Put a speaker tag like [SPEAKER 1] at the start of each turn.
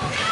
[SPEAKER 1] Woo!